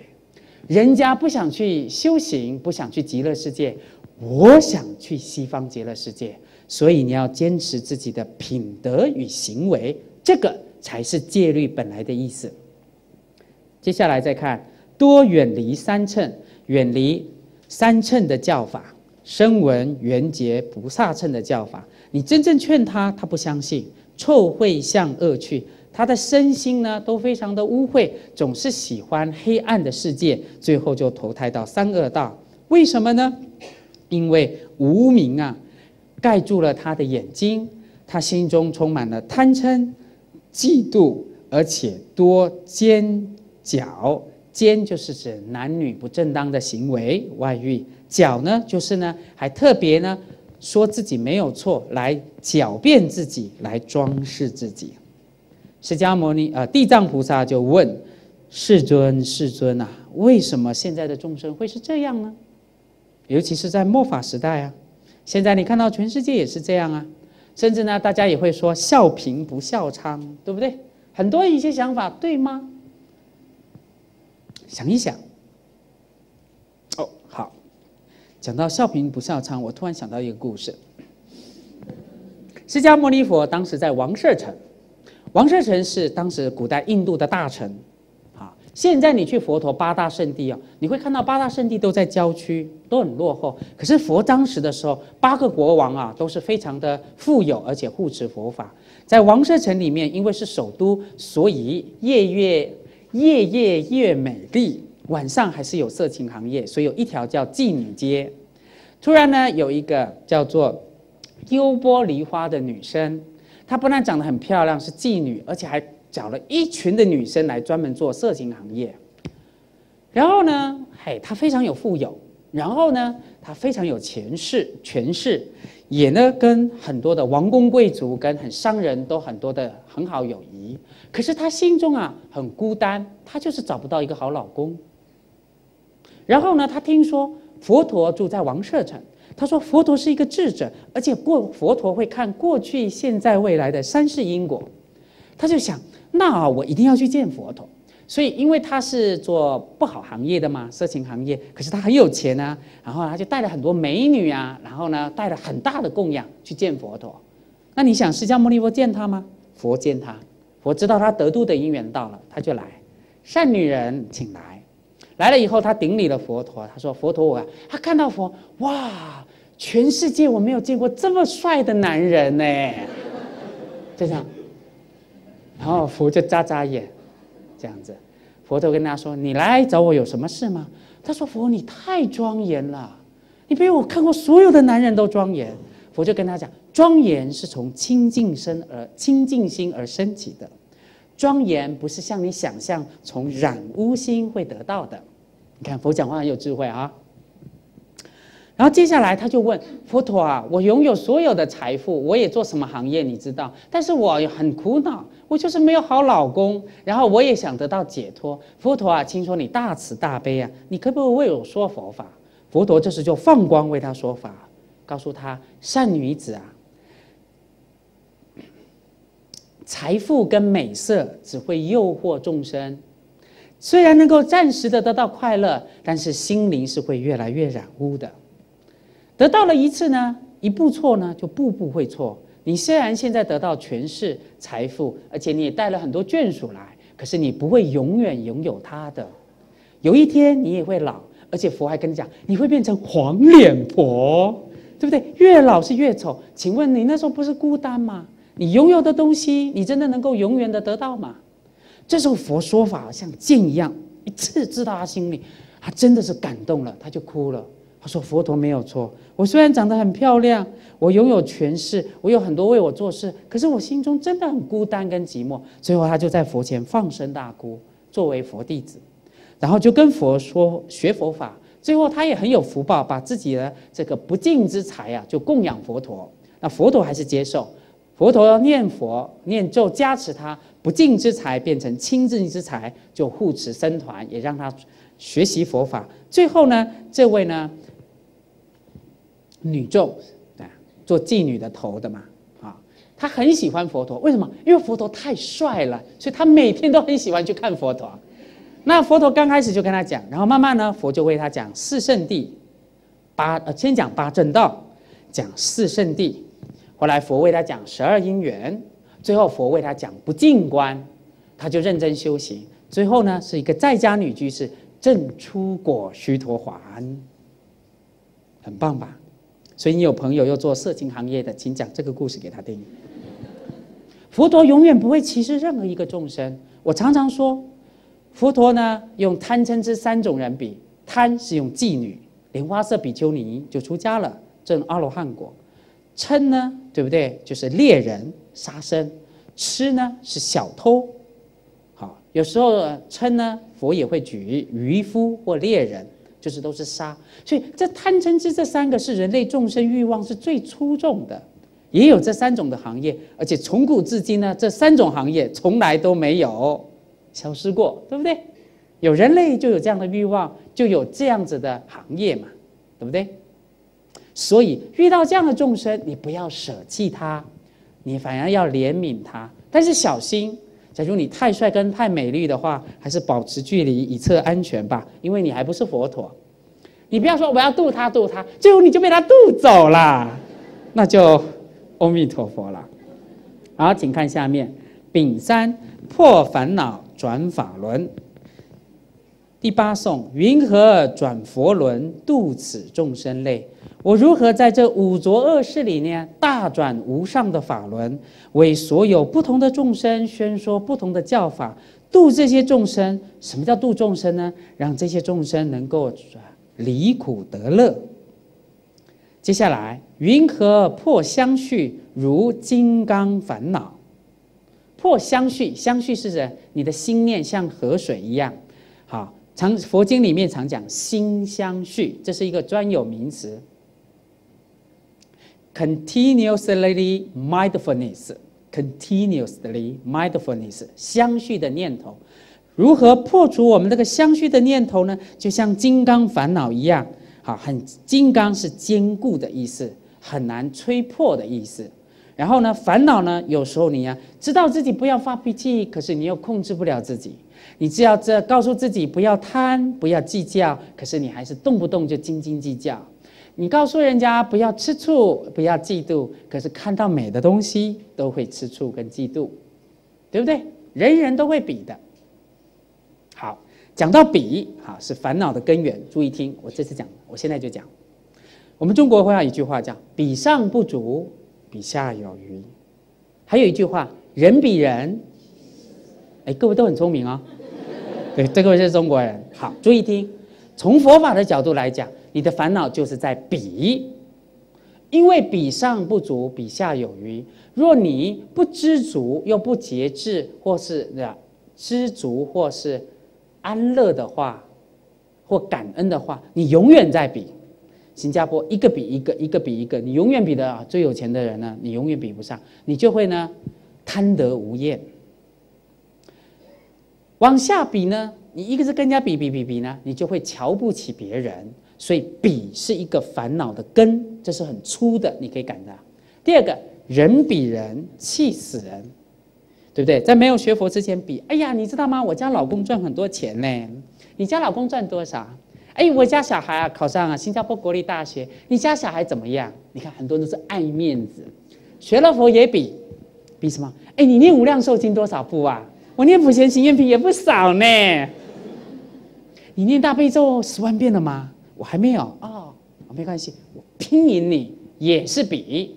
人家不想去修行，不想去极乐世界。我想去西方极乐世界，所以你要坚持自己的品德与行为，这个才是戒律本来的意思。接下来再看，多远离三乘，远离三乘的教法，声闻缘觉菩萨乘的教法。你真正劝他，他不相信，臭秽向恶趣，他的身心呢都非常的污秽，总是喜欢黑暗的世界，最后就投胎到三恶道。为什么呢？因为无名啊，盖住了他的眼睛，他心中充满了贪嗔、嫉妒，而且多奸狡。奸就是指男女不正当的行为，外遇；狡呢，就是呢，还特别呢，说自己没有错，来狡辩自己，来装饰自己。释迦牟尼啊，地藏菩萨就问世尊：世尊啊，为什么现在的众生会是这样呢？尤其是在末法时代啊，现在你看到全世界也是这样啊，甚至呢，大家也会说笑贫不笑娼，对不对？很多一些想法对吗？想一想。哦，好，讲到笑贫不笑娼，我突然想到一个故事。释迦牟尼佛当时在王舍城，王舍城是当时古代印度的大城。现在你去佛陀八大圣地啊，你会看到八大圣地都在郊区，都很落后。可是佛当时的时候，八个国王啊都是非常的富有，而且护持佛法。在王舍城里面，因为是首都，所以夜夜夜夜越美丽，晚上还是有色情行业，所以有一条叫妓女街。突然呢，有一个叫做优波梨花的女生，她不但长得很漂亮，是妓女，而且还。找了一群的女生来专门做色情行业，然后呢，嘿，他非常有富有，然后呢，他非常有权势，权势也呢跟很多的王公贵族跟很商人都很多的很好友谊，可是他心中啊很孤单，他就是找不到一个好老公。然后呢，他听说佛陀住在王舍城，他说佛陀是一个智者，而且过佛陀会看过去、现在、未来的三世因果，他就想。那我一定要去见佛陀，所以因为他是做不好行业的嘛，色情行业，可是他很有钱啊，然后他就带了很多美女啊，然后呢带了很大的供养去见佛陀。那你想释迦牟尼佛见他吗？佛见他，佛知道他得度的因缘到了，他就来。善女人，请来。来了以后，他顶礼了佛陀，他说：“佛陀，我他看到佛，哇，全世界我没有见过这么帅的男人呢。”就这样，然后佛就眨眨眼，这样子。佛陀跟他说：“你来找我有什么事吗？”他说：“佛，你太庄严了，你比我看过所有的男人都庄严。”佛就跟他讲：“庄严是从清净身而清净心而升起的，庄严不是像你想象从染污心会得到的。”你看佛讲话很有智慧啊。然后接下来他就问佛陀啊：“我拥有所有的财富，我也做什么行业？你知道？但是我很苦恼，我就是没有好老公。然后我也想得到解脱。佛陀啊，听说你大慈大悲啊，你可不可以为我说佛法？”佛陀这时就放光为他说法，告诉他：“善女子啊，财富跟美色只会诱惑众生，虽然能够暂时的得到快乐，但是心灵是会越来越染污的。”得到了一次呢，一步错呢，就步步会错。你虽然现在得到权势、财富，而且你也带了很多眷属来，可是你不会永远拥有它的。有一天你也会老，而且佛还跟你讲，你会变成黄脸婆，对不对？越老是越丑。请问你那时候不是孤单吗？你拥有的东西，你真的能够永远的得到吗？这时候佛说法像剑一样，一刺刺到他心里，他真的是感动了，他就哭了。他说：“佛陀没有错。我虽然长得很漂亮，我拥有权势，我有很多为我做事，可是我心中真的很孤单跟寂寞。最后，他就在佛前放声大哭，作为佛弟子，然后就跟佛说学佛法。最后，他也很有福报，把自己的这个不净之财啊，就供养佛陀。那佛陀还是接受，佛陀念佛念咒加持他，不净之财变成清净之财，就护持僧团，也让他学习佛法。最后呢，这位呢。”女众，对，做妓女的头的嘛，啊，他很喜欢佛陀，为什么？因为佛陀太帅了，所以他每天都很喜欢去看佛陀。那佛陀刚开始就跟他讲，然后慢慢呢，佛就为他讲四圣地，八呃，先讲八正道，讲四圣地，后来佛为他讲十二因缘，最后佛为他讲不净观，他就认真修行，最后呢，是一个在家女居士，正出果须陀洹，很棒吧？所以你有朋友又做色情行业的，请讲这个故事给他听。佛陀永远不会歧视任何一个众生。我常常说，佛陀呢用贪嗔痴三种人比，贪是用妓女，莲花色比丘尼就出家了，证阿罗汉果；嗔呢，对不对？就是猎人杀生；痴呢是小偷。好，有时候嗔呢，佛也会举渔夫或猎人。就是都是杀，所以这贪嗔痴这三个是人类众生欲望是最出众的，也有这三种的行业，而且从古至今呢，这三种行业从来都没有消失过，对不对？有人类就有这样的欲望，就有这样子的行业嘛，对不对？所以遇到这样的众生，你不要舍弃他，你反而要怜悯他，但是小心。假如你太帅跟太美丽的话，还是保持距离以测安全吧，因为你还不是佛陀。你不要说我要度他度他，最后你就被他渡走了，那就阿弥陀佛了。好，请看下面，丙三破烦恼转法轮。第八颂：云何转佛轮，度此众生类？我如何在这五浊恶世里面大转无上的法轮，为所有不同的众生宣说不同的教法，度这些众生？什么叫度众生呢？让这些众生能够离苦得乐。接下来，云何破相续如金刚烦恼？破相续，相续是指你的心念像河水一样。好，常佛经里面常讲心相续，这是一个专有名词。Continuously mindfulness, continuously mindfulness，相续的念头，如何破除我们这个相续的念头呢？就像金刚烦恼一样，好，很金刚是坚固的意思，很难吹破的意思。然后呢，烦恼呢，有时候你呀，知道自己不要发脾气，可是你又控制不了自己。你只要这告诉自己不要贪，不要计较，可是你还是动不动就斤斤计较。你告诉人家不要吃醋，不要嫉妒，可是看到美的东西都会吃醋跟嫉妒，对不对？人人都会比的。好，讲到比，好是烦恼的根源。注意听，我这次讲，我现在就讲，我们中国会有一句话叫“比上不足，比下有余”，还有一句话“人比人”。哎，各位都很聪明哦。对，这个是中国人。好，注意听，从佛法的角度来讲，你的烦恼就是在比，因为比上不足，比下有余。若你不知足又不节制，或是知足或是安乐的话，或感恩的话，你永远在比。新加坡一个比一个，一个比一个，你永远比的，最有钱的人呢，你永远比不上，你就会呢贪得无厌。往下比呢，你一个是跟人家比比比比呢，你就会瞧不起别人，所以比是一个烦恼的根，这是很粗的，你可以感到。第二个人比人气死人，对不对？在没有学佛之前比，哎呀，你知道吗？我家老公赚很多钱呢，你家老公赚多少？哎，我家小孩啊，考上了新加坡国立大学。你家小孩怎么样？你看很多人都是爱面子，学了佛也比，比什么？哎，你念无量寿经多少部啊？我念普贤行愿品也不少呢。你念大悲咒十万遍了吗？我还没有哦，没关系，我拼赢你也是比。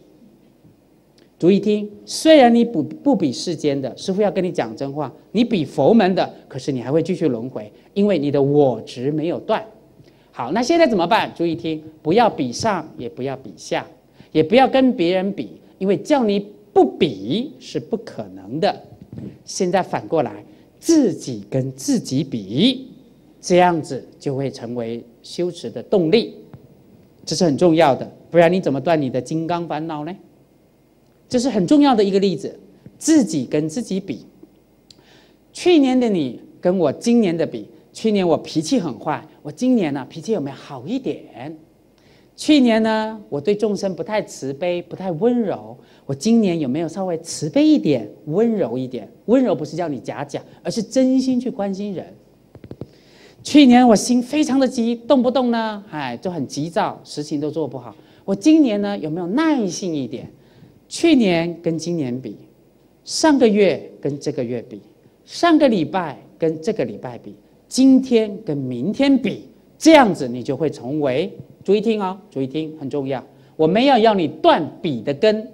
注意听，虽然你不不比世间的，师傅要跟你讲真话，你比佛门的，可是你还会继续轮回，因为你的我执没有断。好，那现在怎么办？注意听，不要比上，也不要比下，也不要跟别人比，因为叫你不比是不可能的。现在反过来，自己跟自己比，这样子就会成为修持的动力，这是很重要的。不然你怎么断你的金刚烦恼呢？这是很重要的一个例子，自己跟自己比。去年的你跟我今年的比。去年我脾气很坏，我今年呢脾气有没有好一点？去年呢我对众生不太慈悲，不太温柔，我今年有没有稍微慈悲一点，温柔一点？温柔不是叫你假假，而是真心去关心人。去年我心非常的急，动不动呢，哎，就很急躁，事情都做不好。我今年呢有没有耐性一点？去年跟今年比，上个月跟这个月比，上个礼拜跟这个礼拜比。今天跟明天比，这样子你就会成为。注意听哦，注意听，很重要。我没有要你断比的根，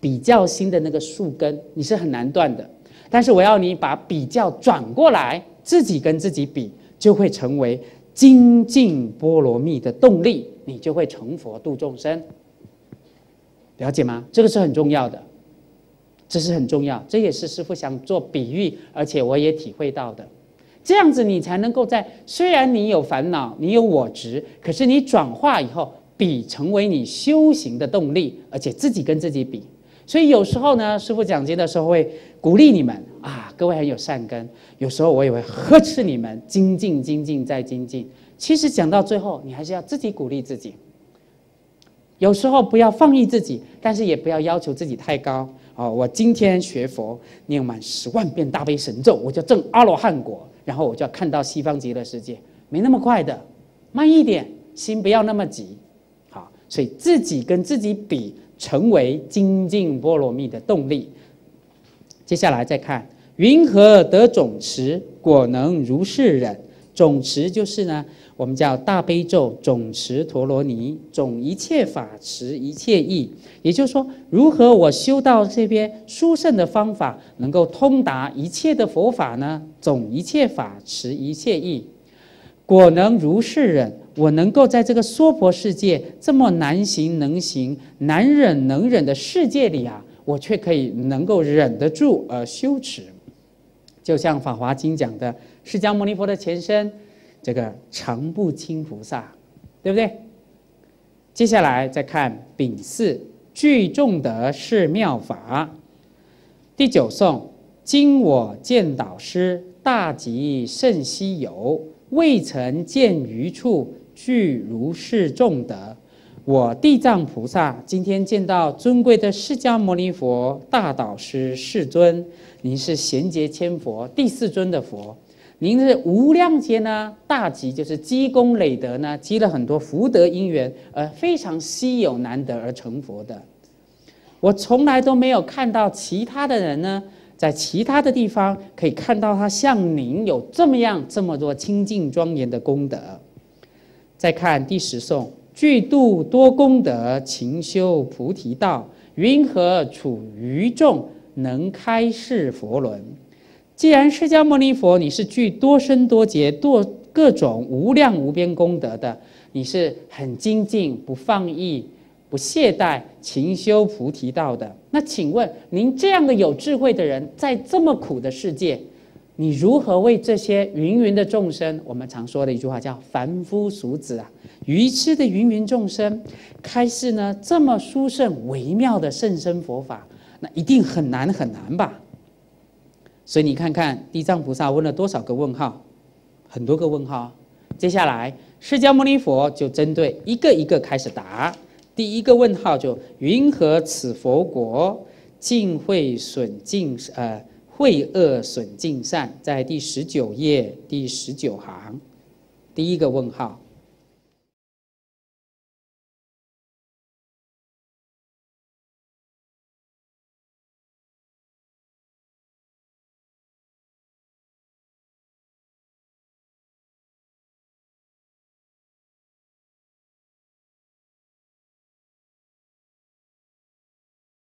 比较心的那个树根，你是很难断的。但是我要你把比较转过来，自己跟自己比，就会成为精进波罗蜜的动力，你就会成佛度众生。了解吗？这个是很重要的，这是很重要，这也是师父想做比喻，而且我也体会到的。这样子，你才能够在虽然你有烦恼，你有我执，可是你转化以后，比成为你修行的动力，而且自己跟自己比。所以有时候呢，师傅讲经的时候会鼓励你们啊，各位很有善根。有时候我也会呵斥你们，精进、精进再精进。其实讲到最后，你还是要自己鼓励自己。有时候不要放逸自己，但是也不要要求自己太高。哦，我今天学佛念满十万遍大悲神咒，我就证阿罗汉果。然后我就要看到西方极乐世界，没那么快的，慢一点，心不要那么急，好，所以自己跟自己比，成为精进波罗蜜的动力。接下来再看，云何得总持？果能如是忍。总持就是呢，我们叫大悲咒总持陀罗尼，总一切法持一切意。也就是说，如何我修到这边殊胜的方法，能够通达一切的佛法呢？总一切法持一切意，果能如是忍。我能够在这个娑婆世界这么难行能行、难忍能忍的世界里啊，我却可以能够忍得住而修持。就像《法华经》讲的，释迦牟尼佛的前身，这个常不轻菩萨，对不对？接下来再看丙巳，具众德是妙法。第九颂：今我见导师，大吉甚稀有，未曾见余处具如是众德。我地藏菩萨今天见到尊贵的释迦牟尼佛大导师世尊，您是贤劫千佛第四尊的佛，您是无量劫呢大吉，就是积功累德呢，积了很多福德因缘，而非常稀有难得而成佛的。我从来都没有看到其他的人呢，在其他的地方可以看到他像您有这么样这么多清净庄严的功德。再看第十颂。具度多功德，勤修菩提道，云何处于众，能开示佛轮？既然释迦牟尼佛你是具多生多劫多各种无量无边功德的，你是很精进不放逸。不懈怠勤修菩提道的，那请问您这样的有智慧的人，在这么苦的世界，你如何为这些芸芸的众生？我们常说的一句话叫“凡夫俗子”啊，愚痴的芸芸众生，开示呢这么殊胜微妙的甚深佛法，那一定很难很难吧？所以你看看地藏菩萨问了多少个问号，很多个问号。接下来释迦牟尼佛就针对一个一个开始答。第一个问号就云何此佛国尽会损尽呃为恶损尽善，在第十九页第十九行，第一个问号，